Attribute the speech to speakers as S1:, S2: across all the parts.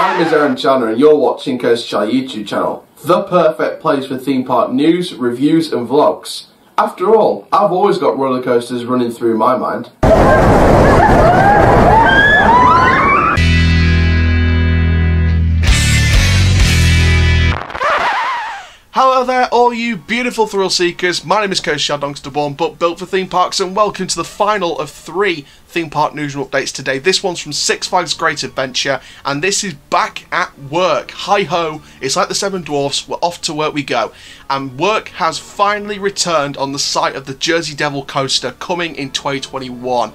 S1: My name is Aaron Challoner and you're watching Coaster Chall YouTube channel, the perfect place for theme park news, reviews and vlogs. After all, I've always got roller coasters running through my mind.
S2: Hello there, all you beautiful thrill seekers. My name is Coach Shadongsterborn, but built for theme parks, and welcome to the final of three theme park news and updates today. This one's from Six Flags Great Adventure, and this is back at work. Hi ho! It's like the Seven Dwarfs. We're off to work we go, and work has finally returned on the site of the Jersey Devil coaster coming in 2021.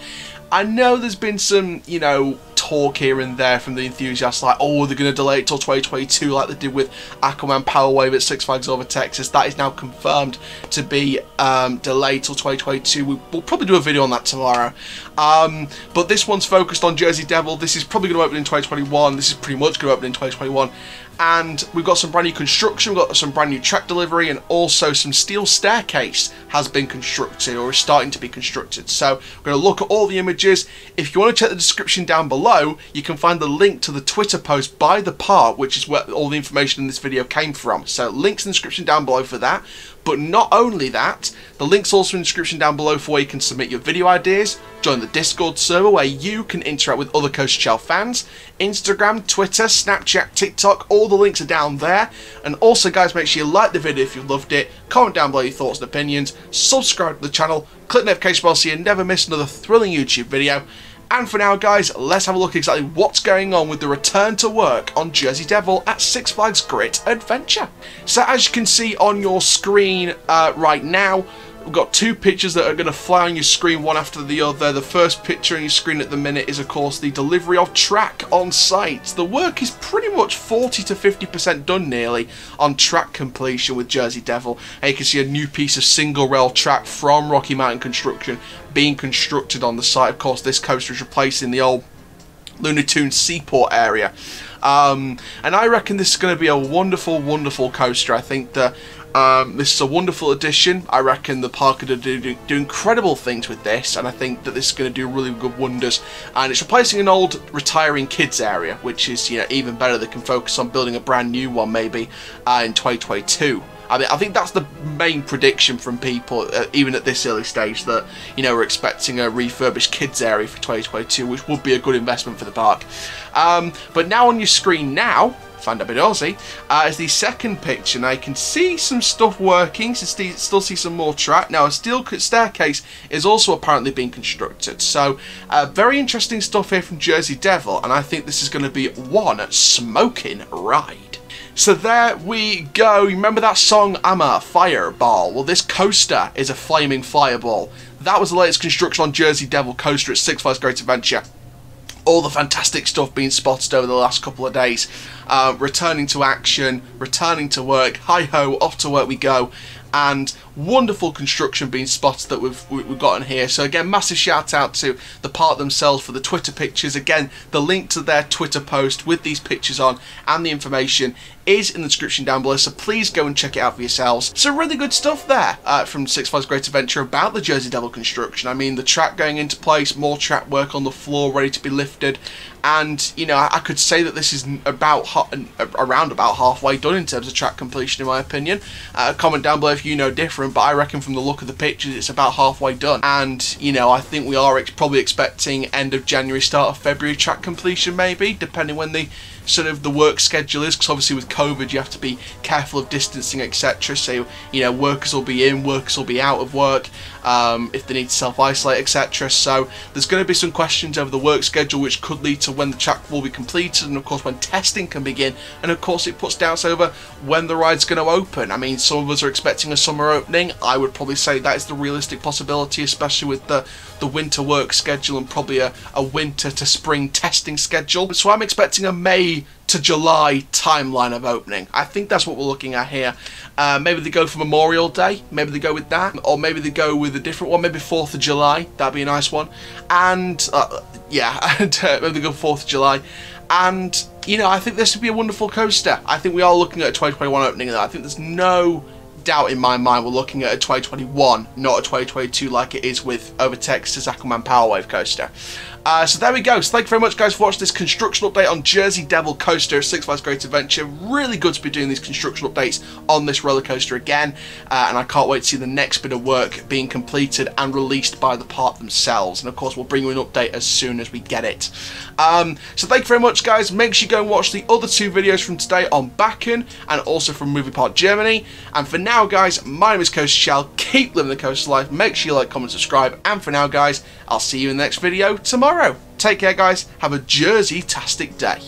S2: I know there's been some, you know, talk here and there from the enthusiasts like, oh, they're going to delay it till 2022 like they did with Aquaman Power Wave at Six Flags Over Texas. That is now confirmed to be um, delayed till 2022. We, will probably do a video on that tomorrow. Um, but this one's focused on Jersey Devil. This is probably going to open in 2021. This is pretty much going to open in 2021 and we've got some brand new construction, we've got some brand new track delivery, and also some steel staircase has been constructed or is starting to be constructed. So we're going to look at all the images. If you want to check the description down below, you can find the link to the Twitter post by the part, which is where all the information in this video came from. So links in the description down below for that. But not only that, the link's also in the description down below for where you can submit your video ideas, join the Discord server where you can interact with other Coaster Chall fans, Instagram, Twitter, Snapchat, TikTok, all the links are down there. And also guys, make sure you like the video if you loved it, comment down below your thoughts and opinions, subscribe to the channel, click the notification bell so you never miss another thrilling YouTube video. And for now, guys, let's have a look exactly what's going on with the return to work on Jersey Devil at Six Flags Great Adventure. So as you can see on your screen uh, right now, We've got two pictures that are going to fly on your screen one after the other. The first picture on your screen at the minute is of course the delivery of track on site. The work is pretty much 40 to 50% done nearly on track completion with Jersey Devil. And you can see a new piece of single rail track from Rocky Mountain Construction being constructed on the site. Of course this coaster is replacing the old Looney Tunes Seaport area. Um, and I reckon this is going to be a wonderful, wonderful coaster. I think that um, this is a wonderful addition. I reckon the park are do, do, do, incredible things with this, and I think that this is going to do really good wonders. And it's replacing an old retiring kids area, which is you know even better. They can focus on building a brand new one maybe uh, in 2022. I mean, I think that's the main prediction from people, uh, even at this early stage, that you know we're expecting a refurbished kids area for 2022, which would be a good investment for the park. Um, but now on your screen now, find a bit Aussie, uh, is the second picture. Now you can see some stuff working, so st still see some more track. Now a steel staircase is also apparently being constructed. So uh, very interesting stuff here from Jersey Devil, and I think this is going to be one smoking ride. So there we go. Remember that song, I'm a Fireball? Well, this coaster is a flaming fireball. That was the latest construction on Jersey Devil Coaster at Six Flags Great Adventure all the fantastic stuff being spotted over the last couple of days. Uh, returning to action, returning to work, hi ho, off to work we go, and wonderful construction being spotted that we've we've gotten here. So again, massive shout out to the park themselves for the Twitter pictures. Again, the link to their Twitter post with these pictures on and the information is in the description down below, so please go and check it out for yourselves. So really good stuff there uh, from Six Flags Great Adventure about the Jersey Devil construction. I mean, the track going into place, more track work on the floor ready to be lifted, and you know, I could say that this is about around about halfway done in terms of track completion, in my opinion. Uh, comment down below if you know different, but I reckon from the look of the pictures, it's about halfway done. And you know, I think we are ex probably expecting end of January, start of February track completion, maybe, depending when the sort of the work schedule is because obviously with COVID you have to be careful of distancing etc so you know workers will be in workers will be out of work um, if they need to self-isolate etc so there's going to be some questions over the work schedule which could lead to when the track will be completed and of course when testing can begin. And of course it puts doubts over when the ride's going to open. I mean some of us are expecting a summer opening I would probably say that is the realistic possibility especially with the the winter work schedule and probably a, a winter to spring testing schedule so I'm expecting a May to July timeline of opening. I think that's what we're looking at here. Uh, maybe they go for Memorial Day, maybe they go with that, or maybe they go with a different one, maybe 4th of July, that'd be a nice one. And, uh, yeah, maybe they go 4th of July. And, you know, I think this would be a wonderful coaster. I think we are looking at a 2021 opening, I think there's no doubt in my mind we're looking at a 2021, not a 2022 like it is with Overtex's Aquaman Powerwave coaster. Uh, so there we go. So thank you very much, guys, for watching this construction update on Jersey Devil Coaster, Six Flags Great Adventure. Really good to be doing these construction updates on this roller coaster again, uh, and I can't wait to see the next bit of work being completed and released by the park themselves. And of course, we'll bring you an update as soon as we get it. Um, so thank you very much, guys. Make sure you go and watch the other two videos from today on Bakken and also from Movie Park Germany. And for now, guys, my name is Coaster Chall. Keep living the coaster life. Make sure you like, comment, subscribe. And for now, guys, I'll see you in the next video tomorrow. Take care, guys. Have a Jersey-tastic day.